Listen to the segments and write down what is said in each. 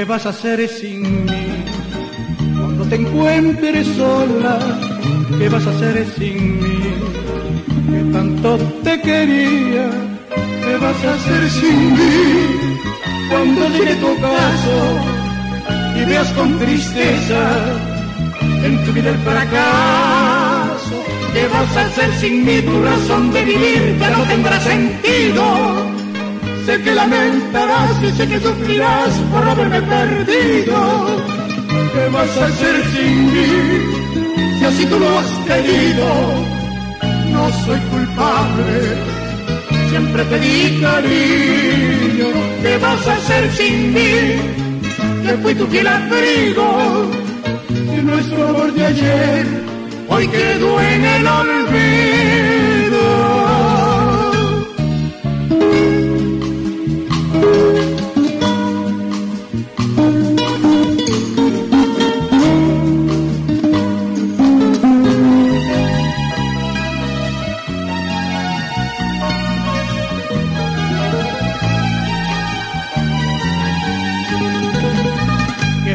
¿Qué vas a hacer sin mí? Cuando te encuentres sola, ¿qué vas a hacer sin mí? Que tanto te quería, ¿qué vas a hacer sin mí? Cuando llegue tu caso y veas con tristeza en tu vida el fracaso, ¿qué vas a hacer sin mí? Tu razón de vivir ya no tendrá sentido Sé que lamentarás y sé que sufrirás por haberme perdido. ¿Qué vas a hacer sin mí? Si así tú lo has querido, no soy culpable. Siempre te di cariño. ¿Qué vas a hacer sin mí? Que fui tu fiel abrigo. Y nuestro amor de ayer hoy quedó en el olvido.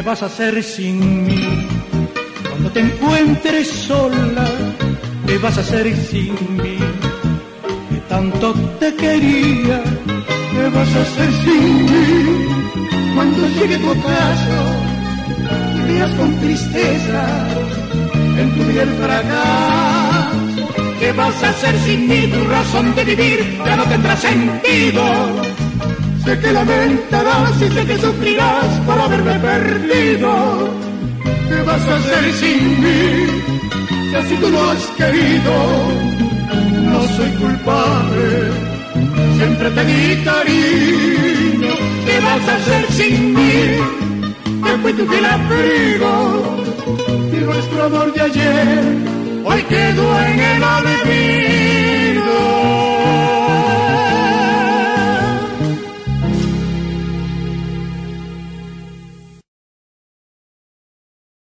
Vas a hacer sin mí? Cuando te encuentres sola, ¿qué vas a hacer sin mí? Que tanto te quería, ¿qué vas a hacer sin mí? Cuando llegue tu ocaso y veas con tristeza en tu vida el ¿qué vas a hacer sin mí? Tu razón de vivir ya no tendrá sentido Sé que lamentarás y sé que sufrirás por haberme perdido. ¿Qué vas a hacer sin mí? Si así tú lo has querido, no soy culpable. Siempre te di cariño. ¿Qué vas a hacer sin mí? Que fue tu fiel abrigo. Y nuestro amor de ayer hoy quedó en el olvido.